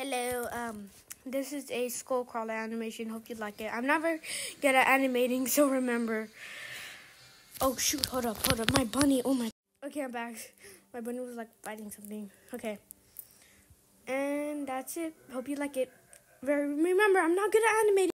Hello, um, this is a skull crawler animation. Hope you like it. I'm never good at animating, so remember. Oh shoot, hold up, hold up. My bunny, oh my. Okay, I'm back. My bunny was like biting something. Okay. And that's it. Hope you like it. Very. Remember, I'm not good at animating.